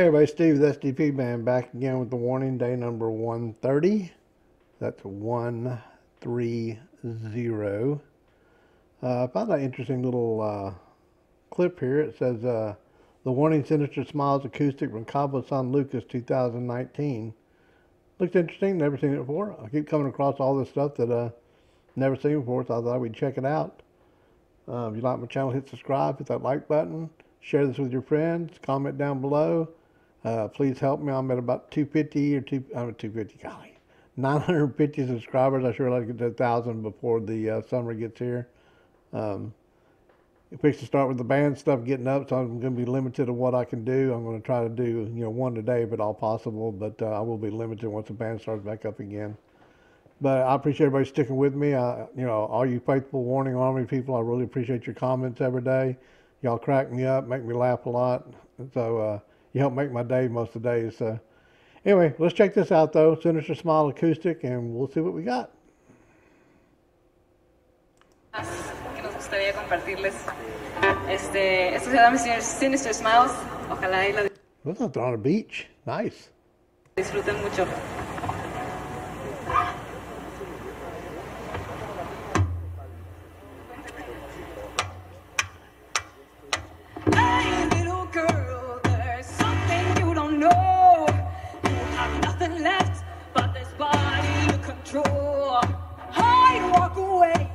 Hey everybody, Steve with SDP Band back again with the warning day number 130. That's 130. Uh, found an interesting little uh, clip here. It says, uh, The Warning Sinister Smiles Acoustic from Cabo San Lucas 2019. Looks interesting, never seen it before. I keep coming across all this stuff that uh never seen before, so I thought we'd check it out. Uh, if you like my channel, hit subscribe, hit that like button, share this with your friends, comment down below. Uh, please help me. I'm at about 250 or two. I'm at 250. Golly, 950 subscribers. I sure like to get to a thousand before the uh, summer gets here. Um, it fixed to start with the band stuff getting up, so I'm going to be limited to what I can do. I'm going to try to do you know one today, at all possible. But uh, I will be limited once the band starts back up again. But I appreciate everybody sticking with me. I, you know, all you faithful Warning Army people, I really appreciate your comments every day. Y'all crack me up, make me laugh a lot. So. You help make my day most of the days. So anyway, let's check this out though. Sinister Smile Acoustic, and we'll see what we got. que nos gustaría compartirles. Este, esto se llama Sinister Smiles. Ojalá y lo That's not on a beach. Nice. disfruten mucho. Body control. I'd walk away,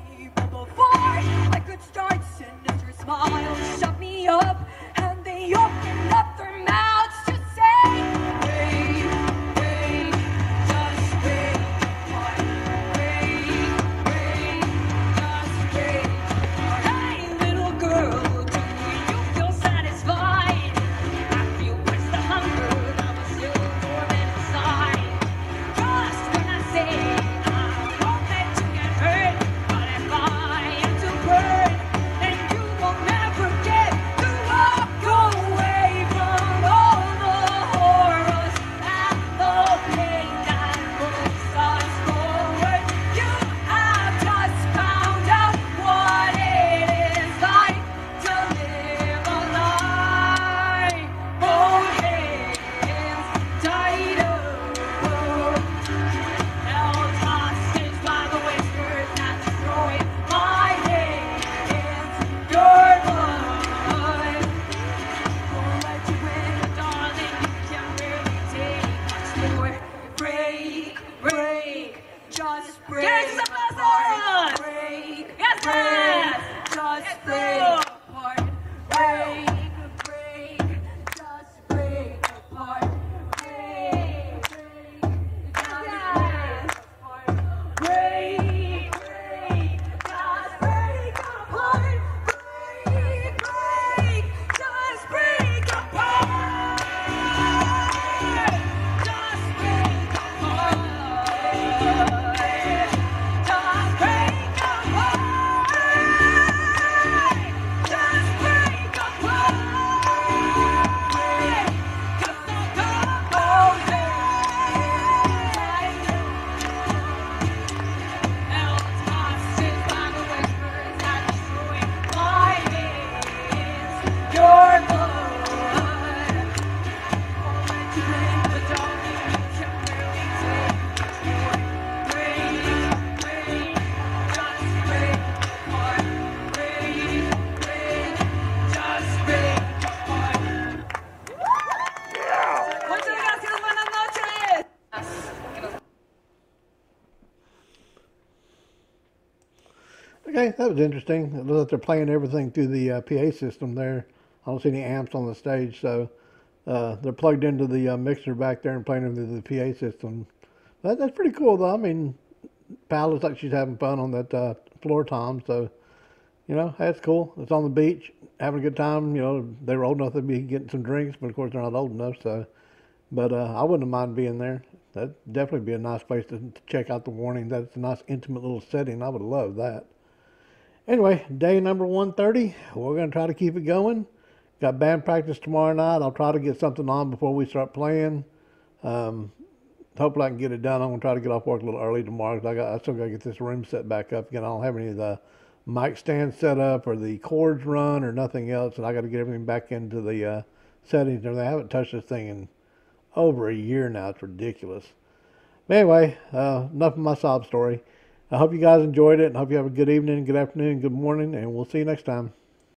Okay, that was interesting. It looks like they're playing everything through the uh, PA system there. I don't see any amps on the stage, so uh, they're plugged into the uh, mixer back there and playing them through the PA system. That, that's pretty cool, though. I mean, Pau looks like she's having fun on that uh, floor tom, so you know that's cool. It's on the beach, having a good time. You know, they were old enough to be getting some drinks, but of course they're not old enough. So, but uh, I wouldn't mind being there. That'd definitely be a nice place to, to check out the warning. That's a nice intimate little setting. I would love that. Anyway, day number 130. We're going to try to keep it going. Got band practice tomorrow night. I'll try to get something on before we start playing. Um, hopefully I can get it done. I'm going to try to get off work a little early tomorrow because I, got, I still got to get this room set back up again. I don't have any of the mic stands set up or the cords run or nothing else. And I got to get everything back into the uh, settings and. I haven't touched this thing in over a year now. It's ridiculous. But anyway, uh, enough of my sob story. I hope you guys enjoyed it and hope you have a good evening, good afternoon, good morning, and we'll see you next time.